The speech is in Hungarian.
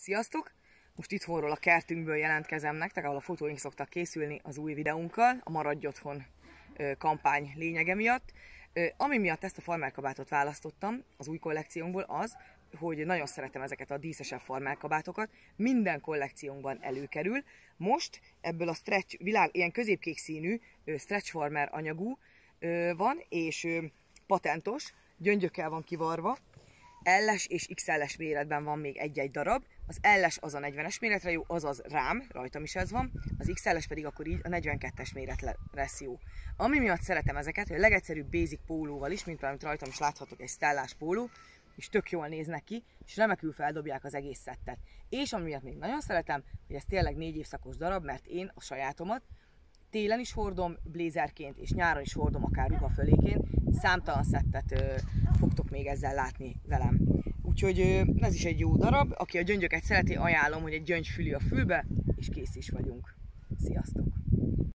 Sziasztok! Most itthonról a kertünkből jelentkezem nektek, ahol a fotóink szoktak készülni az új videónkkal, a Maradj Otthon kampány lényege miatt. Ami miatt ezt a farmerkabátot választottam az új kollekciónkból az, hogy nagyon szeretem ezeket a díszesebb farmerkabátokat, minden kollekciónkban előkerül. Most ebből a stretch, világ, ilyen középkék színű stretch farmer anyagú van, és patentos, gyöngyökkel van kivarva, LS és XL-es méretben van még egy-egy darab. Az LS az a 40-es méretre jó, azaz rám, rajtam is ez van, az XL-es pedig akkor így a 42-es méretre lesz jó. Ami miatt szeretem ezeket, hogy a legegyszerűbb basic pólóval is, mint amit rajtam is láthatok, egy stellás póló, és tök jól néznek ki, és remekül feldobják az egész szettet. És ami miatt még nagyon szeretem, hogy ez tényleg négy évszakos darab, mert én a sajátomat télen is hordom blézerként, és nyáron is hordom akár ruha föléként. Számtalan szettet ö, fogtok még ezzel látni velem. Úgyhogy ez is egy jó darab. Aki a gyöngyöket szereti, ajánlom, hogy egy gyöngyfüli a fülbe, és kész is vagyunk. Sziasztok!